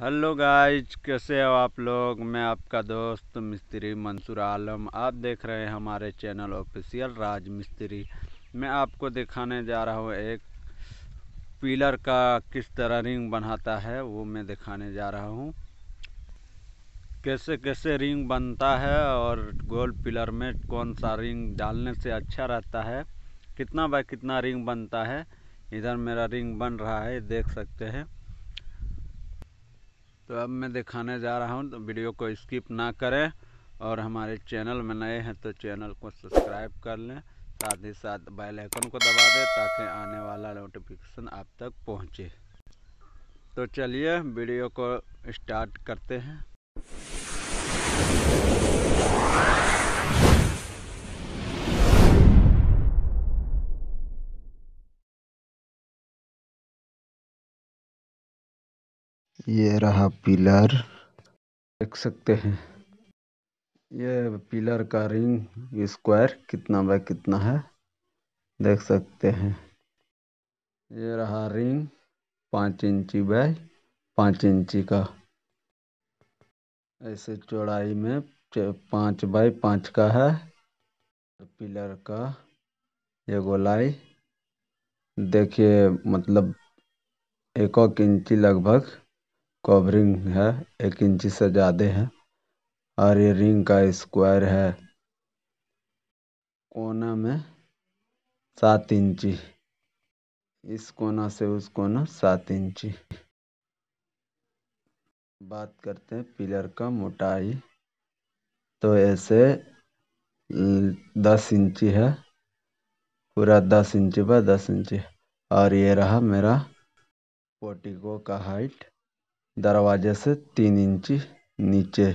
Hello guys कैसे हो आप लोग? मैं आपका दोस्त मिस्त्री मंसूर आलम। आप देख रहे हैं हमारे चैनल ऑफिशियल राज मिस्त्री। मैं आपको दिखाने जा रहा हूँ एक पिलर का किस तरह रिंग बनाता है, वो मैं दिखाने जा रहा हूँ। कैसे कैसे रिंग बनता है और गोल पिलर में कौन सा रिंग डालने से अच्छा रहता है, कितना बाय कितना रिंग बनता है, इधर मेरा रिंग बन रहा है, देख सकते हैं। तो अब मैं दिखाने जा रहा हूँ तो वीडियो को स्किप ना करें और हमारे चैनल में नए हैं तो चैनल को सब्सक्राइब कर लें, साथ ही साथ बेल आइकन को दबा दें ताकि आने वाला नोटिफिकेशन आप तक पहुँचे। तो चलिए वीडियो को स्टार्ट करते हैं। ये रहा पिलर। देख सकते हैं। ये पिलर का रिंग स्क्वायर कितना बाय कितना है, देख सकते हैं। ये रहा रिंग, पाँच इंची बाय पाँच इंची का। ऐसे चौड़ाई में पाँच बाय पाँच का है। पिलर का ये गोलाई, देखिए मतलब एक इंची लगभग कवरिंग है, एक इंच से ज़्यादा है, और ये रिंग का स्क्वायर है। कोना में सात इंची। इस कोना से उस कोना सात इंची। बात करते हैं पिलर का मोटाई। तो ऐसे दस इंची है। पूरा दस इंची बाय दस इंची। और ये रहा मेरा पोटिको का हाइट। दरवाजे से तीन इंची नीचे,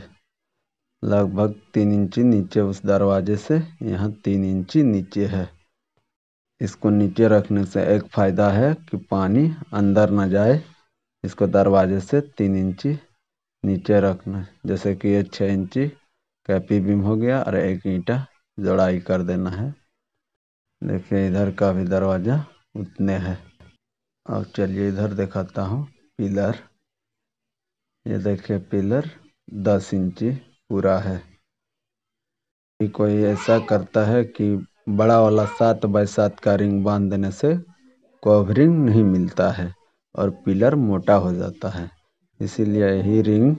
लगभग तीन इंची नीचे, उस दरवाजे से यहाँ तीन इंची नीचे है। इसको नीचे रखने से एक फ़ायदा है कि पानी अंदर ना जाए। इसको दरवाजे से तीन इंची नीचे रखना, जैसे कि ये छः इंची कैपी बीम हो गया और एक ईंटा जोड़ाई कर देना है। देखिए, इधर का भी दरवाज़ा उतने है। और चलिए इधर दिखाता हूँ पिलर। ये देखिए पिलर दस इंची पूरा है। कोई ऐसा करता है कि बड़ा वाला सात बाई सात का रिंग बाँध देने से कवरिंग नहीं मिलता है और पिलर मोटा हो जाता है। इसीलिए यही रिंग,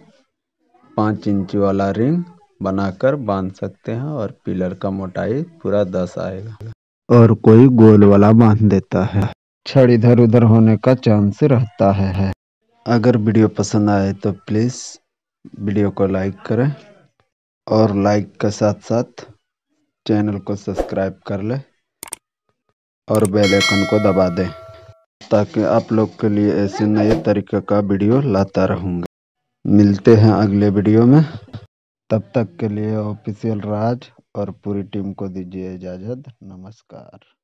पाँच इंची वाला रिंग बनाकर बाँध सकते हैं और पिलर का मोटाई पूरा दस आएगा। और कोई गोल वाला बाँध देता है। छड़ इधर उधर होने का चांस रहता है। अगर वीडियो पसंद आए तो प्लीज़ वीडियो को लाइक करें और लाइक के साथ साथ चैनल को सब्सक्राइब कर लें और बेल आइकन को दबा दें ताकि आप लोग के लिए ऐसे नए तरीके का वीडियो लाता रहूँगा। मिलते हैं अगले वीडियो में। तब तक के लिए ऑफिशियल राज और पूरी टीम को दीजिए इजाज़त। नमस्कार।